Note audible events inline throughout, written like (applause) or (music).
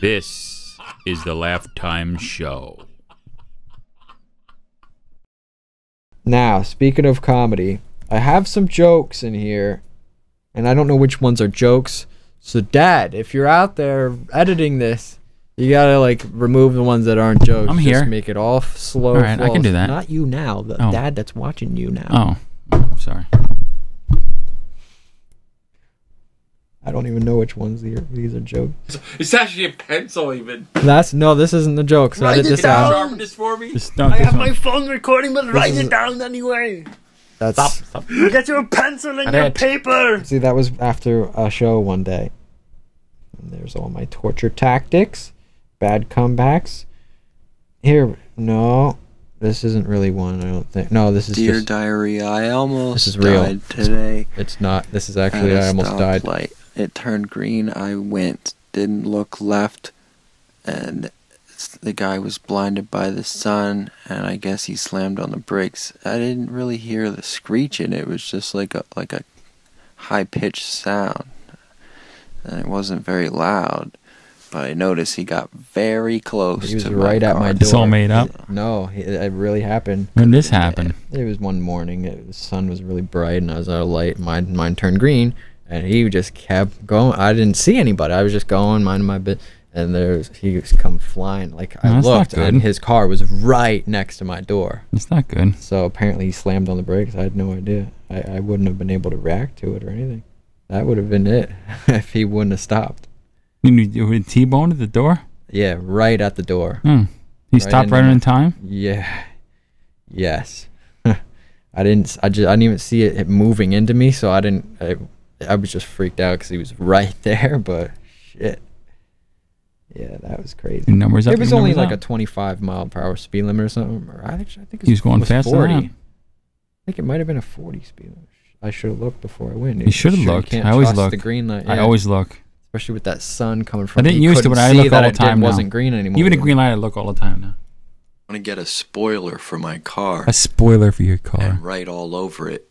This is the Laugh Time Show. Now, speaking of comedy, I have some jokes in here, and I don't know which ones are jokes. So, Dad, if you're out there editing this, you gotta like remove the ones that aren't jokes. I'm Just here. make it all slow. All right, I can do that. Not you now, the Oh. dad that's watching you now. Oh, sorry. I don't even know which ones these are, these are jokes. It's actually a pencil, even. That's no, this isn't the joke. So edit this out. Sharpen this for me. Just I this have one. my phone recording, but write is- it down anyway. That's Get your pencil and your Edit. paper. see, that was after a show one day. And there's all my torture tactics, bad comebacks. Here, no, this isn't really one. I don't think. No, this is Dear just. diary, I almost This is real. died today. It's not. This is actually. a I almost died. stoplight. It turned green. I went, didn't look left, and the guy was blinded by the sun. And I guess he slammed on the brakes. I didn't really hear the screeching. It was just like a like a high pitched sound, and it wasn't very loud. But I noticed he got very close He was to right my at my door. It's all made up. No, it, it really happened. When this happened, It was one morning. It, the sun was really bright, and I was out of light. Mine, mine turned green, and he just kept going. I didn't see anybody. I was just going, minding my bit, and there's he was come flying. Like I No, not looked, and his car was right next to my door. it's not good. So apparently he slammed on the brakes. I had no idea. I, I wouldn't have been able to react to it or anything. That would have been it (laughs) if he wouldn't have stopped. You you were T-boned at the door. Yeah, right at the door. Hmm. He stopped in right on time. Yeah. (laughs) Yes. (laughs) I didn't. I just. I didn't even see it, it moving into me, so I didn't. I, I was just freaked out because he was right (laughs) there. But shit. Yeah, that was crazy. Your numbers up. It was only numbers like a 25 mile per hour speed limit or something. Or I actually, I think it He was going faster than 40. I think it might have been a 40 speed limit. I should have looked before I went. You should have Sure, looked. can't I always trust look. The green light. I always look. especially with that sun coming from. I didn't you used to, couldn't but I look all the time didn't- now. wasn't green anymore. Even a green light, I look all the time now. I want to get a spoiler for my car A spoiler for your car. and write all over it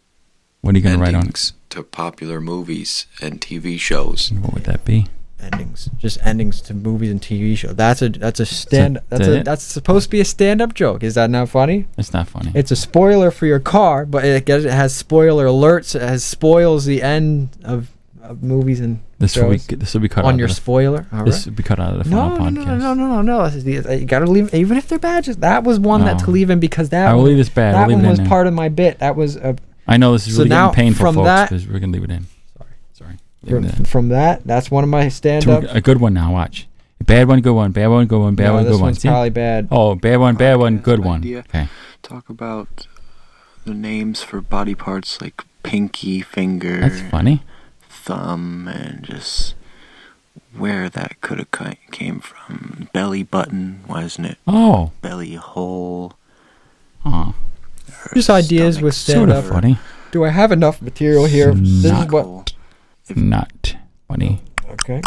What are you gonna write on it? to popular movies and TV shows. What would that be? endings, just endings to movies and TV shows. That's a that's a stand. That's that a that's supposed to be a stand-up joke. Is that not funny? It's not funny. It's a spoiler for your car, but it gets, it has spoiler alerts. It has spoils the end of, of movies and this will be shows this will be cut out. on of your the- spoiler. All This right. will be cut out of the No, final no, podcast. no, no, no, no, no. This is the- You gotta leave, even if they're bad. Just that was one that to No. leave in because that I will one, leave this bad. I'll that leave one it in was there. part of my bit. That was a I know this is So really now, getting painful, from folks, that- because we're gonna leave it in. Sorry. Sorry. Leave it from, that. That's one of my To stand-up. a, a good one now. Watch. A bad one, good one. Bad one, good one. Bad no, one, good one. one's See? probably bad. Oh, bad one, bad one, good one. idea. Okay. Talk about the names for body parts like pinky, finger, That's funny. thumb, and just where that could have came from. Belly button, wasn't it? Oh. Belly hole. Oh. Or Just ideas stomach with Sort stand-up. of funny. Do I have enough material here? This is what. Not funny. Okay.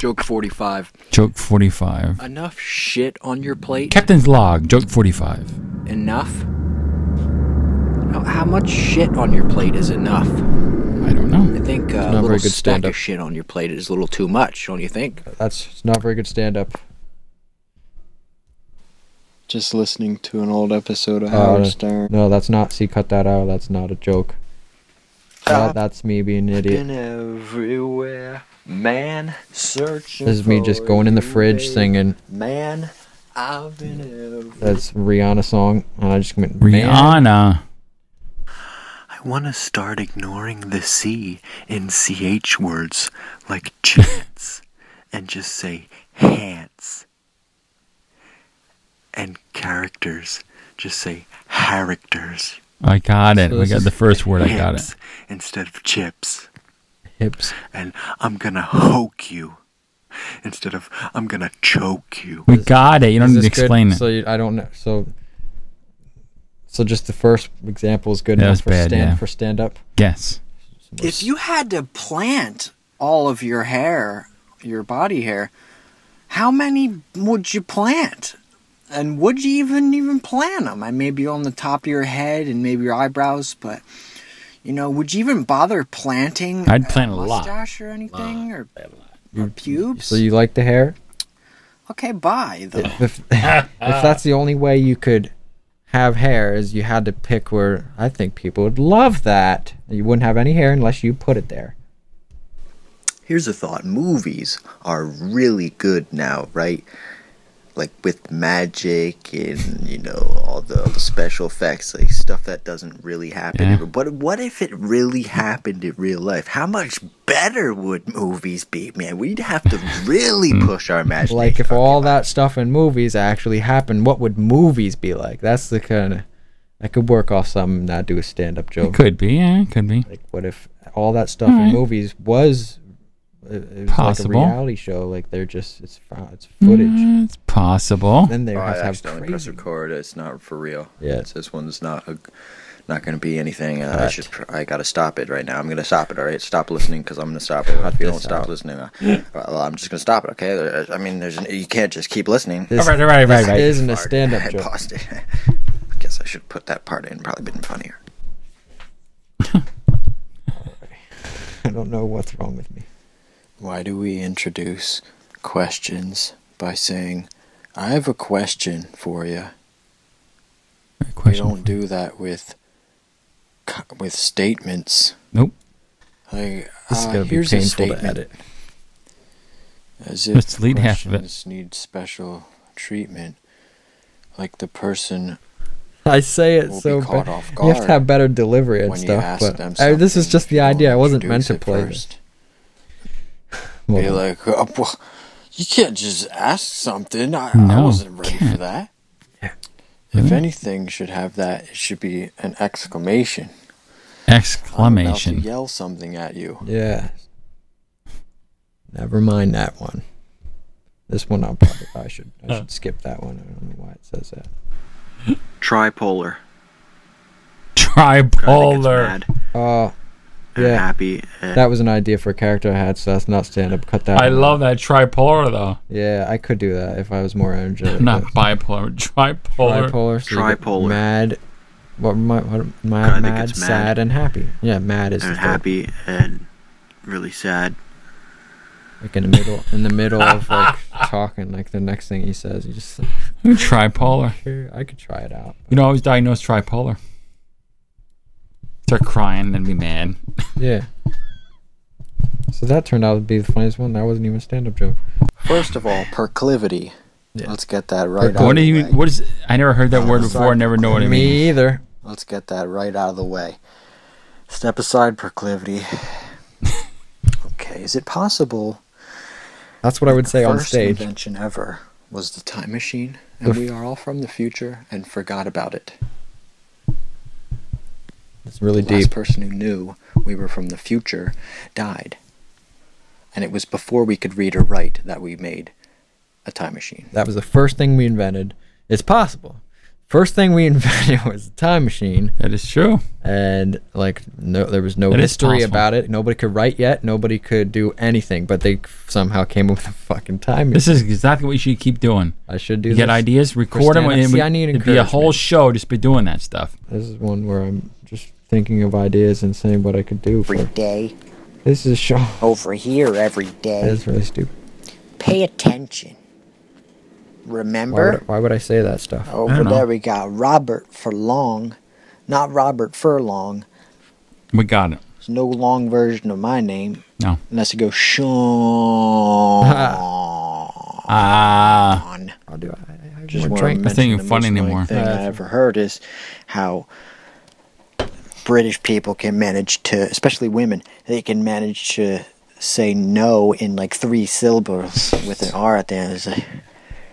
Joke 45. Joke 45. Enough shit on your plate? Captain's log. Joke 45. Enough? Now, how much shit on your plate is enough? I don't know. I think uh, not a very little good stack stand-up. of shit on your plate is a little too much, don't you think? That's not very good stand-up. Just listening to an old episode of Uh, Howard Stern. No, that's not. See, cut that out. That's not a joke. That, that's me being an idiot. Been everywhere, man. Searching. This is me just going in the fridge babe. singing. Man, I've been everywhere. That's Rihanna song, and I just went. Man, Rihanna. I want to start ignoring the C in CH words like chance and just say hands. And characters, just say characters. I got it. So we got the first word. I got it. Instead of chips. hips. And I'm gonna hoke you. Instead of I'm gonna choke you. We got it. You don't need to this good? explain it. So you, I don't know. So. So just the first example is good That enough for bad, stand yeah. for stand up. Yes. If you had to plant all of your hair, your body hair, how many would you plant? And would you even even plant them? I maybe on the top of your head and maybe your eyebrows, but you know, would you even bother planting? I'd plant a lot. mustache or anything or, or pubes? So you like the hair? Okay, bye. Though. If, (laughs) if that's the only way you could have hair, is you had to pick where I think people would love that. You wouldn't have any hair unless you put it there. Here's a thought movies are really good now, right? Like with magic and, you know, all the, all the special effects, like stuff that doesn't really happen. Yeah. But what if it really happened in real life? How much better would movies be, man? We'd have to (laughs) really hmm. push our imagination. Like if all bye. that stuff in movies actually happened, what would movies be like? That's the kind of I could work off something, not do a stand-up It joke. could be. Yeah, it could be. Like what if all that stuff in Alright. movies was it, it was Possible. like a reality show? Like they're just it's it's footage. Mm, it's possible. Then they Oh, have I to have accidentally press record. It's not for real. Yeah. It's, this one's not a, not going to be anything. Uh, I should. I got to stop it right now. I'm going to stop it. All right. Stop listening because I'm going to stop it. If you don't stop listening, uh, well, I'm just going to stop it. Okay. There- I mean, there's. You can't just keep listening. This, All right, all right, right, this right. isn't a stand-up I joke. paused it. (laughs) I guess I should put that part in. Probably been funnier. (laughs) I don't know what's wrong with me. Why do we introduce questions by saying, I have a question for you? We Question. don't do that with with statements. Nope. Like, This is uh, gonna be here's a painful to statement. edit. As if Let's delete half of it. need special treatment. Like the person I say it so bad. off You have to have better delivery and stuff. But I, this is just the idea. I wasn't meant to play this. First. Be on. like, oh, well, you can't just ask something. I, I wasn't ready for can't. that. If Really? anything should have that, it should be an exclamation. I'm about to Exclamation. yell something at you. Yeah. Never mind that one. This one I'll probably I should I should skip that one. I don't know why it says that. Tripolar. Guy that gets Tripolar. Oh, and yeah. happy. and- That was an idea for a character I had, so that's not stand up. Cut that. I one love out. that tripolar though. Yeah, I could do that if I was more energetic. (laughs) Not but- bipolar. Tripolar. tripolar. so Tripolar. Mad. What, my, what Guy mad, mad, gets mad. sad, and happy. Yeah, mad is and the third. happy and really sad. Like in the middle, in the middle of like (laughs) talking, like the next thing he says, you just. Tripolar. I could try it out. You know, I was diagnosed tripolar. Start crying and be mad. (laughs) Yeah. So that turned out to be the funniest one. That wasn't even a stand-up joke. First of all, proclivity. Yeah. Let's get that right out What of do the you? way. What is? I never heard that word before. I never know what it Me means. either. Let's get that right out of the way. Step aside, proclivity. okay, is it possible That's what I would say on stage. first stage. invention ever was the time machine, and The we are all from the future and forgot about it. It's really the last person who knew we were from the future died, and it was before we could read or write that we made a time machine. That was the first thing we invented. It's possible. First thing we (laughs) invented was the time machine, That is true. and like no, there was no That is history about it. Nobody could write yet. Nobody could do anything, but they somehow came up with a fucking time machine. This is exactly what you should keep doing. I should do You this. get ideas, record them, and See, we- I need it'd be a whole show just be doing that stuff. This is one where I'm just thinking of ideas and saying what I could do for. every day, This is a show. over here every day. That's really stupid. Pay attention. Why Remember? would, why would I say that stuff? Over there we got Robert Furlong. Not Robert Furlong. We got it. There's no long version of my name. No. Unless you go Sean. Ah, I'll do. I, I Just more want to not mention even the funny most annoying anymore. thing Uh, I ever heard is how British people can manage to, especially women, they can manage to say no in like three syllables with an R at the end. It's like,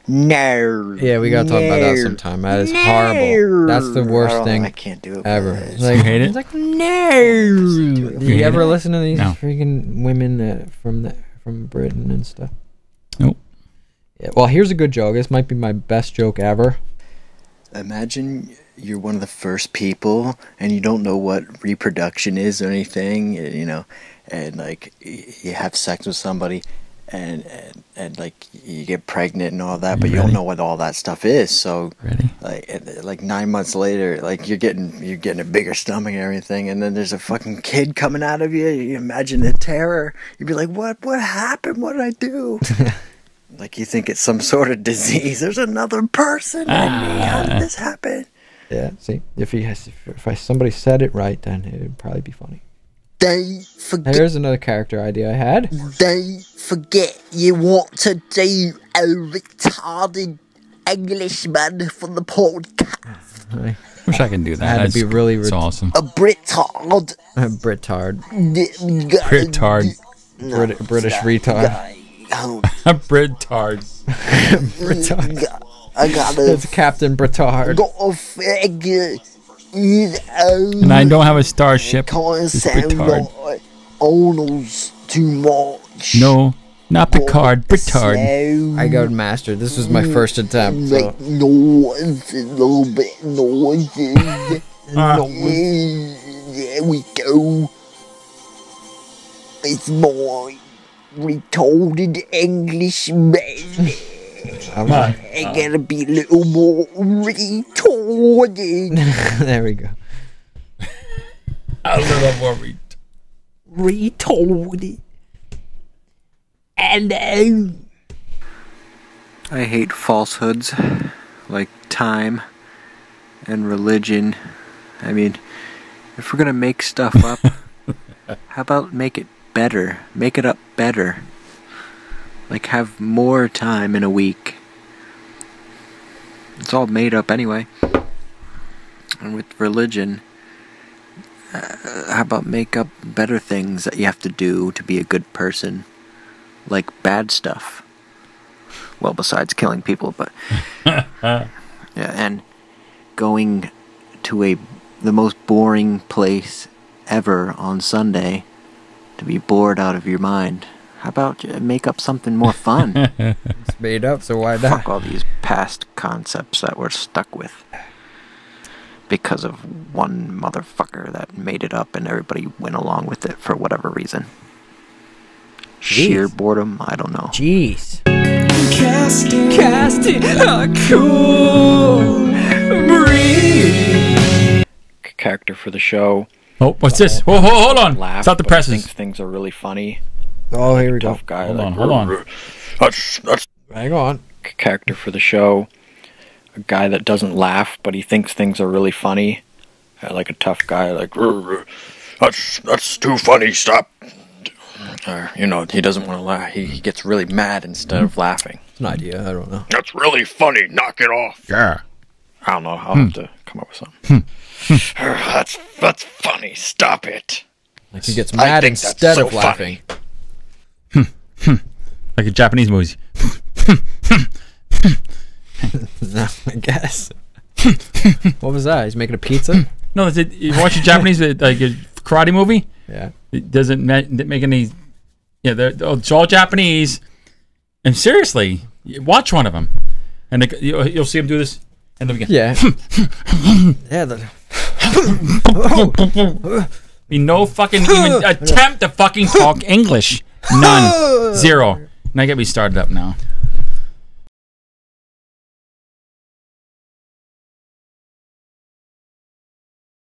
no. Yeah, we gotta talk about that sometime. That is horrible. That's the worst I thing I can't do it. ever. It's it's- like, You hate it? Like no. Do you hate ever it? listen to these No. freaking women uh, from the, from Britain and stuff? Nope. Yeah. Well, here's a good joke. This might be my best joke ever. Imagine you're one of the first people and you don't know what reproduction is or anything, you know, and like you have sex with somebody and and, and like you get pregnant and all that, but you don't know what all that stuff is. So ready? like and, uh, like 9 months later, like you're getting you're getting a bigger stomach and everything and then there's a fucking kid coming out of you. You imagine the terror. You'd be like, "What what happened? What did I do?" (laughs) Like you think it's some sort of disease. There's another person in me. How did ah. this happen? Yeah. See, if he has, if, if I, somebody said it right, then it'd probably be funny. Don't forget, Here's another character idea I had. don't forget you want to do a retarded Englishman for the podcast. (laughs) Wish I could do that. had to That's, be really That's ret- awesome. A Britard. A Britard, Britard. Brit- British retard. A (laughs) (laughs) Britard. Britard. I got a, That's Captain Britard. got a um, figure. You know, And I don't have a starship. can't It's sound Britard. like Arnold's too much. No, not Picard. Britard. So I got master. This was my first attempt. So. make noise, a little bit noisy. noise. Ah. There we go. It's my retarded English man. I'm- I gotta be a little more retarded. (laughs) there we go. A little more. Re- retarded. Hello. Uh, I hate falsehoods like time and religion. I mean, if we're gonna make stuff up, (laughs) how about make it better? Make it up better. Like, have more time in a week. It's all made up anyway. And with religion, uh, how about make up better things that you have to do to be a good person? Like bad stuff. Well, besides killing people, but (laughs) yeah, and going to a the most boring place ever on Sunday to be bored out of your mind. How about you make up something more fun? (laughs) It's made up, so why not? Fuck all these past concepts that we're stuck with because of one motherfucker that made it up and everybody went along with it for whatever reason. Sheer boredom, I don't know. Jeez. character for the show. oh, what's this? Uh, whoa, whoa, hold on. Laugh, Stop the but presses. Thinks things are really funny. Oh, here we go. Tough guy. Hold like, on, hold on. That's that's Hang on. character for the show. A guy that doesn't laugh, but he thinks things are really funny. Uh, like a tough guy, like that's that's too funny. Stop. Or you know, he doesn't want to laugh. He, he gets really mad instead of laughing. It's an idea. I don't know. That's really funny. Knock it off. Yeah. I don't know. I'll hmm. have to come up with something. Hmm. Hmm. (sighs) that's that's funny. Stop it. Like he gets mad instead so of laughing. Like a Japanese movie. no, (laughs) I guess. what was that? He's making a pizza? No, is it, you watch a Japanese uh, like a karate movie. Yeah. It doesn't ma- make any. Yeah, they're, they're- it's all Japanese. And seriously, watch one of them, and they, you'll, you'll see them do this, and then again. Yeah. (laughs) yeah. The, Be no fucking even (laughs) attempt to fucking talk English. None. (laughs) Zero. Now get me started up now.